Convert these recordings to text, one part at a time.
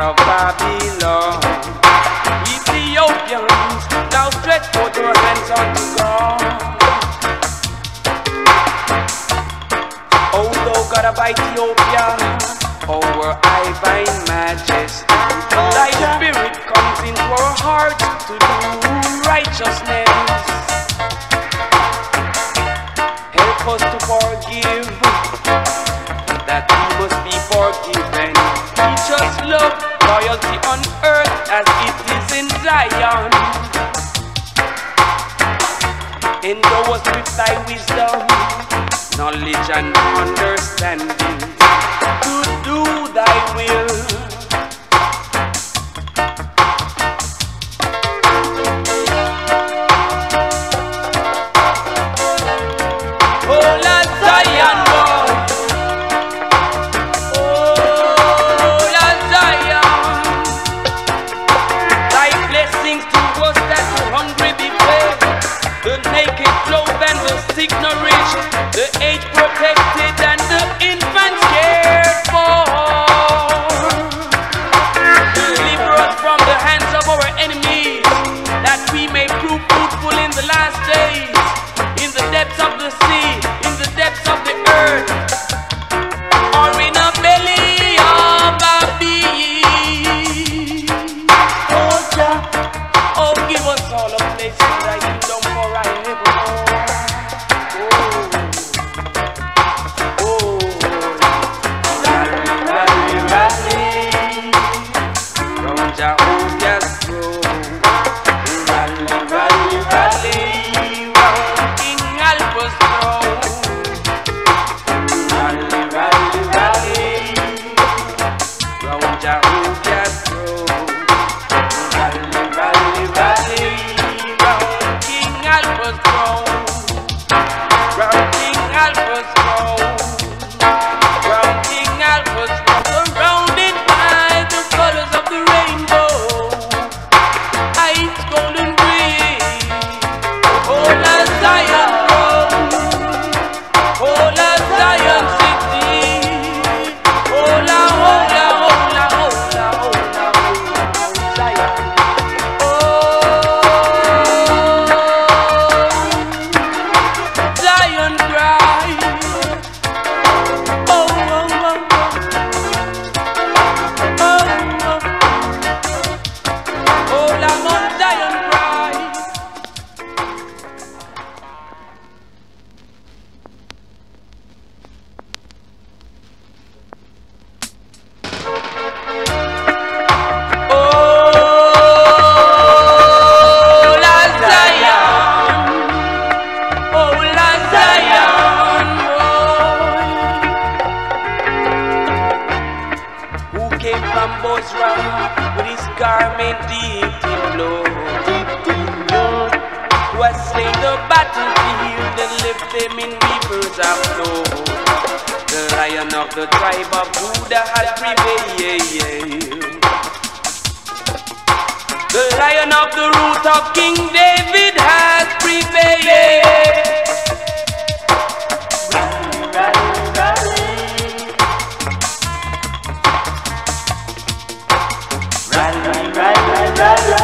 of Babylon. Ethiopians, now stretch forth your hands unto God. O thou God of Ethiopia, our divine majesty, thy spirit comes into our hearts to do righteousness. Help us to forgive, that we must be forgiven. Teach us love, loyalty on earth as it is in Zion. Endow us with thy wisdom, knowledge and understanding hungry the naked clothed and the sick nourished, Jehovah's throne. Came from Bozrah with his garment deep in blood? Has slain the battlefield and left them in rivers of flow? The lion of the tribe of Judah has prevailed. The lion of the root of King David has prevailed. Yeah, la.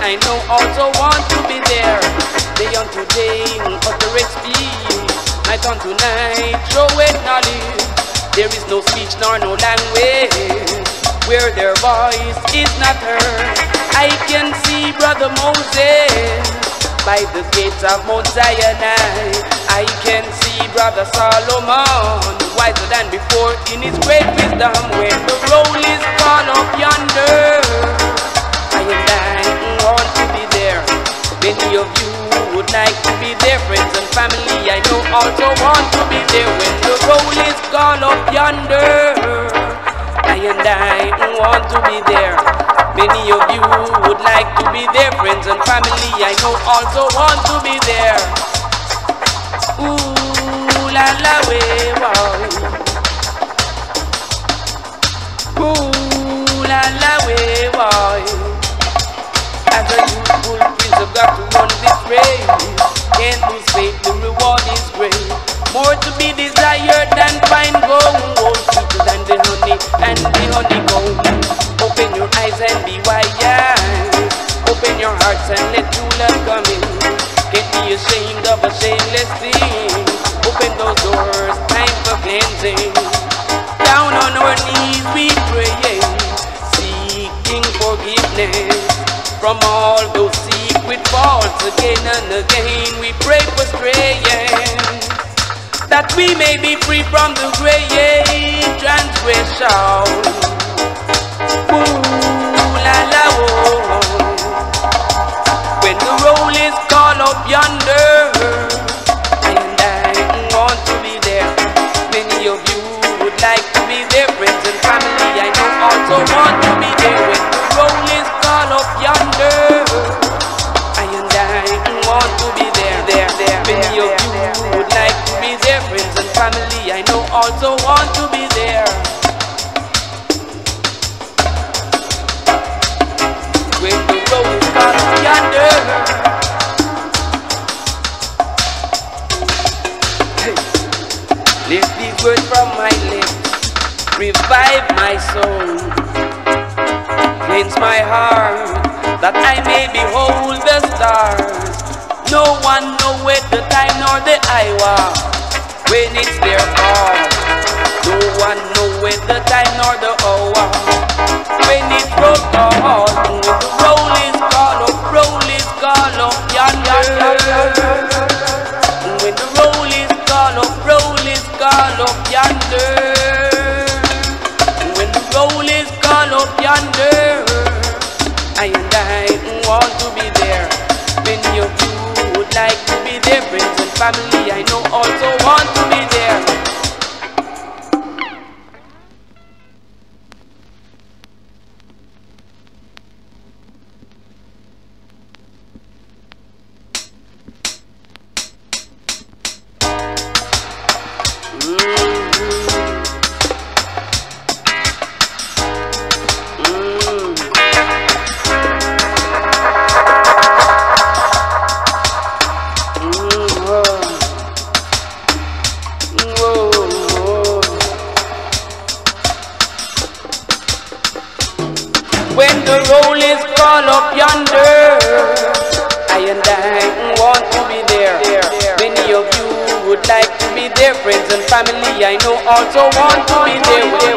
I know also want to be there. Day unto day, utter its peace. Night unto night, show it knowledge. There is no speech nor no language where their voice is not heard. I can see Brother Moses by the gates of Mount Zion. I can see Brother Solomon wiser than before in his great wisdom. When the roll is gone up yonder, I am that. Many of you would like to be their friends and family. I know also want to be there when the roll is gone up yonder. I and I want to be there. Many of you would like to be their friends and family. I know also want to be there. Ooh la la way wow. Ooh la la way wow. So got to run this race. Can't lose faith, the reward is great. More to be desired than fine gold. Oh, sweeter than the honey and the honeycomb. Open your eyes and be wise. Open your hearts and let true love come in. Can't be ashamed of a shameless thing. Open those doors, time for cleansing. Down on our knees we pray, seeking forgiveness from all those it falls again and again. We pray for strength that we may be free from the gray transgression. Ooh la la oh. When the roll is called up yonder, and I want to be there. Many of you would like to be there, friends and family. I know also want to be there. my heart that I may behold the stars. No one knoweth the time nor the hour when it's their part. No one knoweth the time nor the hour when it broke. Family. I know also want to out, so one, two, three,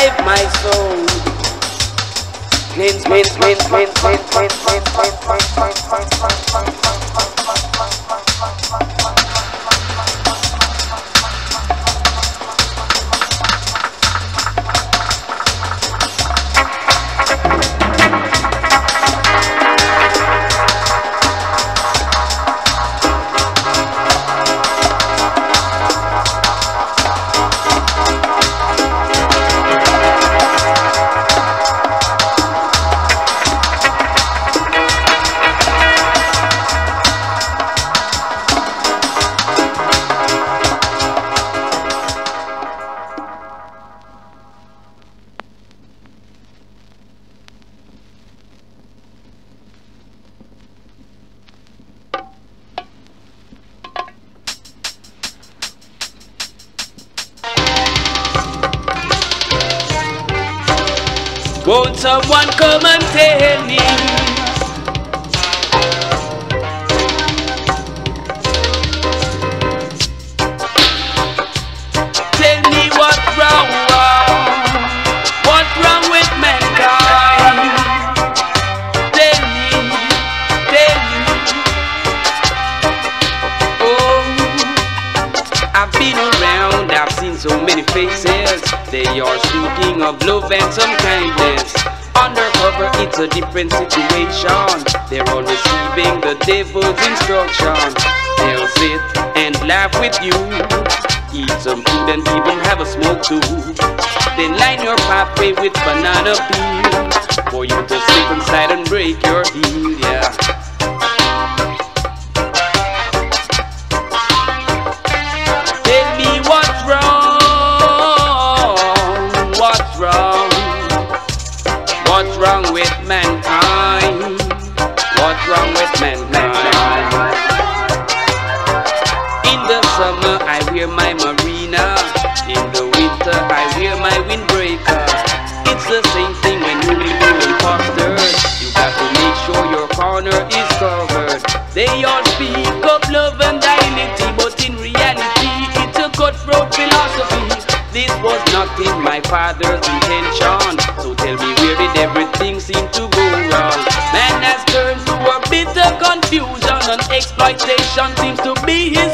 revive my soul. Cleanse, cleanse, cleanse, cleanse, cleanse, cleanse, cleanse, cleanse, cleanse, cleanse, cleanse, cleanse, cleanse, cleanse, cleanse, a different situation. They're all receiving the devil's instruction. They'll sit and laugh with you. Eat some food and even have a smoke too. Then line your pathway with banana peel. For you to slip inside and break your heel, wrong with mankind. In the summer I wear my marina, in the winter I wear my windbreaker. It's the same thing when you live in imposters. You got to make sure your corner is covered. They all speak of love and dignity, but in reality it's a cutthroat philosophy. This was not in my father's intention. So tell me where did everything seem to and exploitation seems to be his